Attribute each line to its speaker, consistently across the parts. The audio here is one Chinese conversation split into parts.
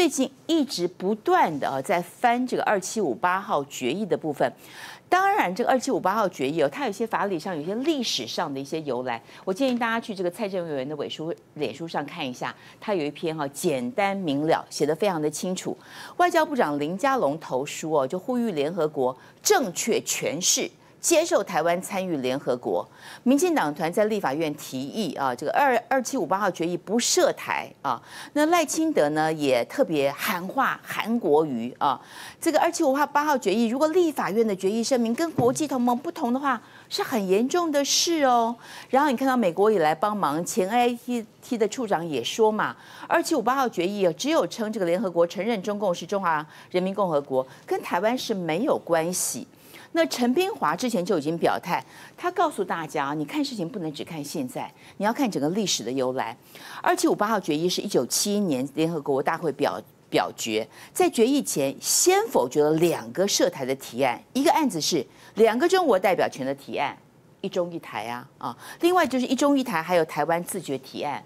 Speaker 1: 最近一直不断的啊在翻这个二七五八号决议的部分。当然，这个二七五八号决议哦，它有些法理上、有些历史上的一些由来。我建议大家去这个蔡正委员的尾书脸书上看一下，他有一篇哈简单明了，写的非常的清楚。外交部长林佳龙投书哦，就呼吁联合国正确诠释。接受台湾参与联合国，民进党团在立法院提议啊，这个二二七五八号决议不涉台啊。那赖清德呢也特别喊话韩国瑜啊，这个二七五八八号决议，如果立法院的决议声明跟国际同盟不同的话，是很严重的事哦。然后你看到美国也来帮忙，前 A T T 的处长也说嘛，二七五八号决议只有称这个联合国承认中共是中华人民共和国，跟台湾是没有关系。那陈斌华之前就已经表态，他告诉大家，你看事情不能只看现在，你要看整个历史的由来。二七五八号决议是一九七一年联合国大会表表决，在决议前先否决了两个涉台的提案，一个案子是两个中国代表权的提案，一中一台啊啊，另外就是一中一台还有台湾自决提案。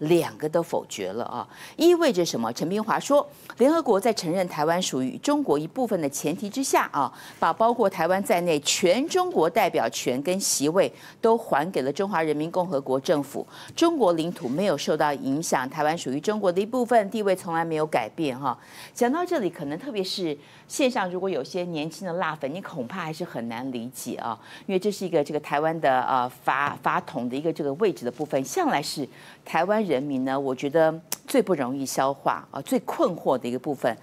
Speaker 1: 两个都否决了啊，意味着什么？陈冰华说，联合国在承认台湾属于中国一部分的前提之下啊，把包括台湾在内全中国代表权跟席位都还给了中华人民共和国政府，中国领土没有受到影响，台湾属于中国的一部分，地位从来没有改变哈。讲到这里，可能特别是线上如果有些年轻的辣粉，你恐怕还是很难理解啊，因为这是一个这个台湾的呃法法统的一个这个位置的部分，向来是台湾。人民呢，我觉得最不容易消化啊，最困惑的一个部分，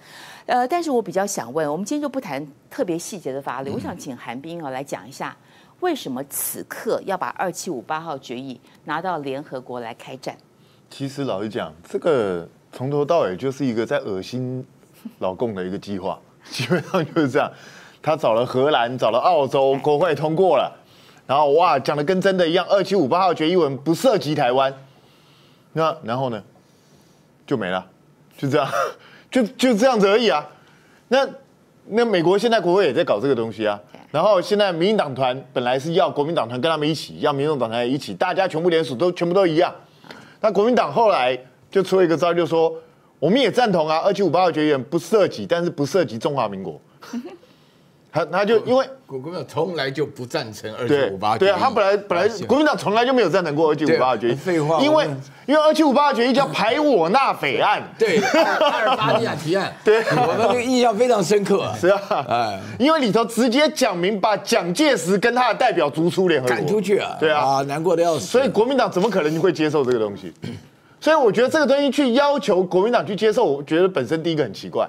Speaker 1: 呃，但是我比较想问，我们今天就不谈特别细节的法律，我想请韩冰啊来讲一下，为什么此刻要把二七五八号决议拿到联合国来开战？
Speaker 2: 其实老实讲，这个从头到尾就是一个在恶心老共的一个计划，基本上就是这样。他找了荷兰，找了澳洲，国会通过了，然后哇，讲的跟真的一样，二七五八号决议文不涉及台湾。那然后呢，就没了，就这样，就就这样子而已啊。那那美国现在国会也在搞这个东西啊。然后现在民进党团本来是要国民党团跟他们一起，要民众党团一起，大家全部联署都全部都一样。那国民党后来就出了一个招，就说我们也赞同啊，二七五八号决议不涉及，但是不涉及中华民国。他他就因为
Speaker 3: 国民党从来就不赞成二七五八
Speaker 2: 对啊，他本来本来国民党从来就没有赞成过二七五八决议。
Speaker 3: 废话，
Speaker 2: 因为因为二七五八决议叫排我纳匪案，
Speaker 3: 对，阿尔巴尼亚提案，
Speaker 2: 对，
Speaker 3: 我们个印象非常深刻。
Speaker 2: 是啊，哎，因为里头直接讲明把蒋介石跟他的代表逐出联合国，
Speaker 3: 赶出去啊，
Speaker 2: 对啊，
Speaker 3: 啊，难过的要死。
Speaker 2: 所以国民党怎么可能会接受这个东西？所以我觉得这个东西去要求国民党去接受，我觉得本身第一个很奇怪，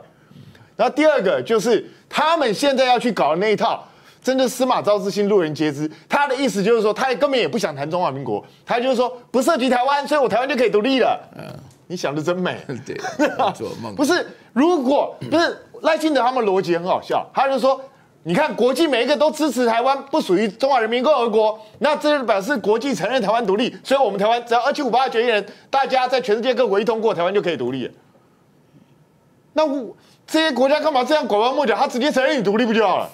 Speaker 2: 然后第二个就是他们现在要去搞的那一套。真的司马昭之心，路人皆知。他的意思就是说，他根本也不想谈中华民国，他就是说不涉及台湾，所以我台湾就可以独立了。嗯，你想的真美。
Speaker 3: 对，做梦。
Speaker 2: 不是，如果不是赖清德他们逻辑很好笑，他就说，你看国际每一个都支持台湾不属于中华人民共和国，那这就表示国际承认台湾独立，所以我们台湾只要二七五八决议人，大家在全世界各国一通过，台湾就可以独立。那我。这些国家干嘛这样拐弯抹角？他直接承认你独立不就好了？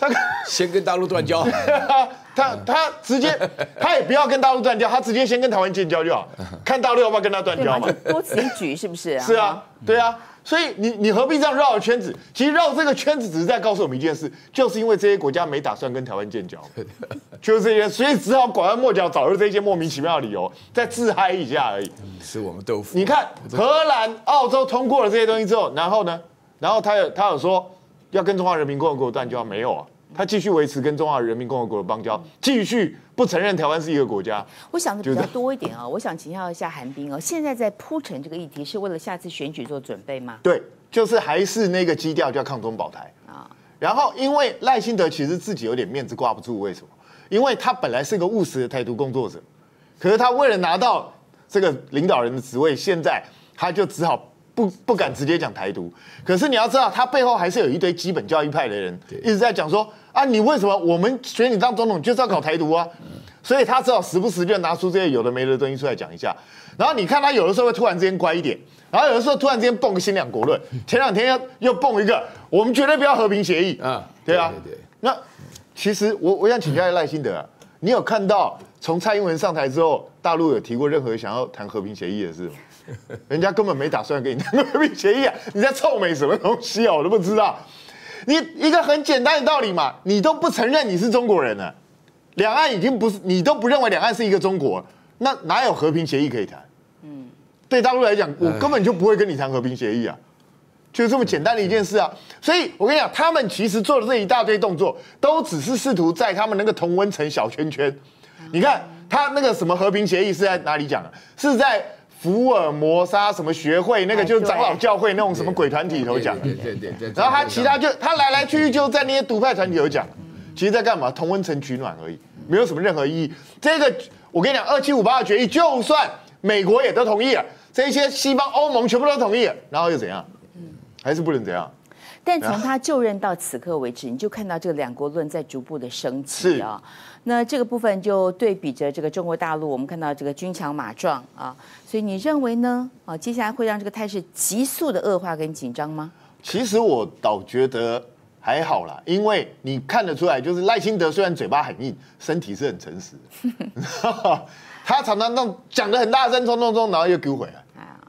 Speaker 3: 他 先跟大陆断交，
Speaker 2: 他他直接他也不要跟大陆断交，他直接先跟台湾建交就好，看大陆要不要跟他断交嘛？
Speaker 1: 多此一举是不是啊？
Speaker 2: 是啊，对啊，所以你你何必这样绕圈子？其实绕这个圈子只是在告诉我们一件事，就是因为这些国家没打算跟台湾建交，就是这些，所以只好拐弯抹角找出这些莫名其妙的理由，再自嗨一下而已。
Speaker 3: 吃我们豆腐。
Speaker 2: 你看荷兰、澳洲通过了这些东西之后，然后呢？然后他有他有说要跟中华人民共和国断交没有啊？他继续维持跟中华人民共和国的邦交，继续不承认台湾是一个国家。
Speaker 1: 我想的比较多一点啊，我想请教一下韩冰哦，现在在铺陈这个议题是为了下次选举做准备吗？
Speaker 2: 对，就是还是那个基调叫抗中保台啊。然后因为赖清德其实自己有点面子挂不住，为什么？因为他本来是个务实的台独工作者，可是他为了拿到这个领导人的职位，现在他就只好。不不敢直接讲台独，可是你要知道，他背后还是有一堆基本教义派的人一直在讲说啊，你为什么我们选你当总统就是要搞台独啊？所以他只好时不时就拿出这些有的没的东西出来讲一下。然后你看他有的时候会突然之间乖一点，然后有的时候突然之间蹦个新两国论。前两天又又蹦一个，我们绝对不要和平协议啊，对啊。那其实我我想请教赖清德啊，你有看到从蔡英文上台之后，大陆有提过任何想要谈和平协议的事吗？人家根本没打算跟你谈和平协议啊！你在臭美什么东西啊？我都不知道。你一个很简单的道理嘛，你都不承认你是中国人了，两岸已经不是你都不认为两岸是一个中国，那哪有和平协议可以谈？嗯，对大陆来讲，我根本就不会跟你谈和平协议啊，就这么简单的一件事啊。所以我跟你讲，他们其实做的这一大堆动作，都只是试图在他们那个同温层小圈圈。你看他那个什么和平协议是在哪里讲的？是在。福尔摩沙什么学会那个就是长老教会那种什么鬼团体里头讲，
Speaker 3: 的对对对。
Speaker 2: 然后他其他就他来来去去就在那些独派团体头讲，其实在干嘛？同温层取暖而已，没有什么任何意义。这个我跟你讲，二七五八的决议，就算美国也都同意了，这些西方欧盟全部都同意了，然后又怎样？还是不能怎样？
Speaker 1: 但从他就任到此刻为止，你就看到这个两国论在逐步的升级啊。那这个部分就对比着这个中国大陆，我们看到这个军强马壮啊，所以你认为呢？啊，接下来会让这个态势急速的恶化跟紧张吗？
Speaker 2: 其实我倒觉得还好啦，因为你看得出来，就是赖清德虽然嘴巴很硬，身体是很诚实。他常常那讲的很大声，冲冲冲，然后又丢回来，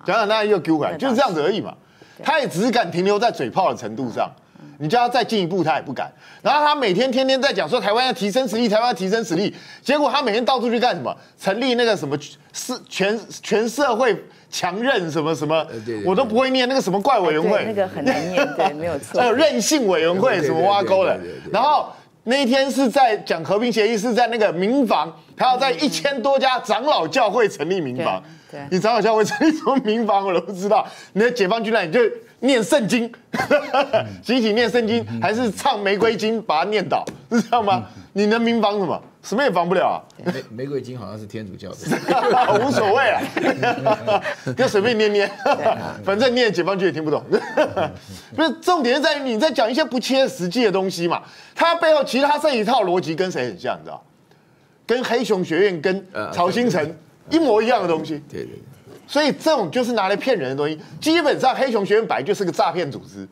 Speaker 2: 讲讲那又丢回来，就是这样子而已嘛。他也只敢停留在嘴炮的程度上。你叫他再进一步，他也不敢。然后他每天天天在讲说台湾要提升实力，台湾要提升实力。结果他每天到处去干什么？成立那个什么是全全社会强韧什么什么，我都不会念那个什么怪委员会，
Speaker 1: 那个很难念，对，没有错。
Speaker 2: 还有韧性委员会什么挖沟的。然后那一天是在讲和平协议，是在那个民房，他要在一千多家长老教会成立民房。你长老教会成立什么民房，我都不知道。你的解放军那你就。念圣经，集体念圣经，还是唱玫瑰经把它念倒，是这样吗？你能民防什么？什么也防不了啊！
Speaker 3: 玫玫瑰经好像是天主教的，
Speaker 2: 无所谓啊，就随便念念，反正念解放军也听不懂。不是重点是在于你在讲一些不切实际的东西嘛？它背后其实它这一套逻辑跟谁很像，你知道？跟黑熊学院跟曹新成一模一样的东西。
Speaker 3: 对对。
Speaker 2: 所以这种就是拿来骗人的东西，基本上黑熊学院本来就是个诈骗组织，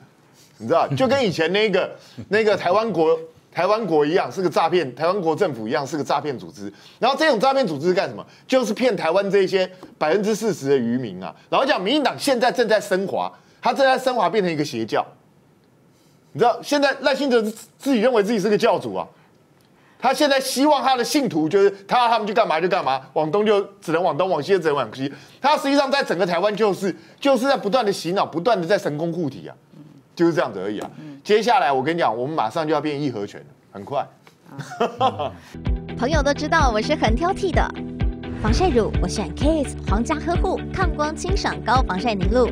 Speaker 2: 你知道，就跟以前那个那个台湾国台湾国一样，是个诈骗，台湾国政府一样是个诈骗组织。然后这种诈骗组织是干什么？就是骗台湾这些百分之四十的渔民啊。然后讲民进党现在正在升华，他正在升华变成一个邪教，你知道，现在赖清德自己认为自己是个教主啊。他现在希望他的信徒就是他，他们去干嘛就干嘛，往东就只能往东，往西只能往西。他实际上在整个台湾就是就是在不断的洗脑，不断的在神功护体啊，就是这样子而已啊。接下来我跟你讲，我们马上就要变义和拳，很快。
Speaker 4: 朋友都知道我是很挑剔的，防晒乳我选 Kiss 皇家呵护抗光清爽高防晒凝露，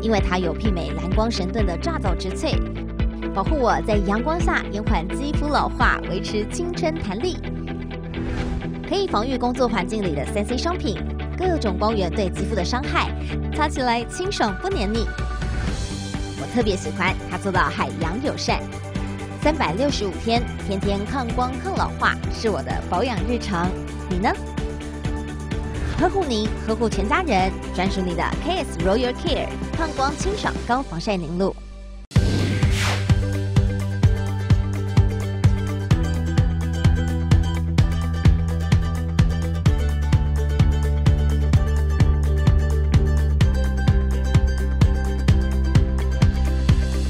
Speaker 4: 因为它有媲美蓝光神盾的抓藻植萃。保护我在阳光下延缓肌肤老化，维持青春弹力，可以防御工作环境里的三 C 商品，各种光源对肌肤的伤害，擦起来清爽不黏腻。我特别喜欢它做到海洋友善，三百六十五天，天天抗光抗老化，是我的保养日常。你呢？呵护您，呵护全家人，专属你的 KS Royal Care 抗光清爽高防晒凝露。